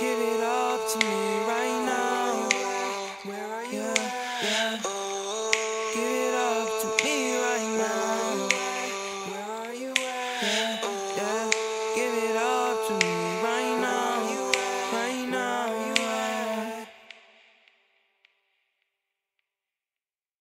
Give it up to me right now. Where are you? Yeah, yeah. Give it up to me right now. Where are you at? Yeah.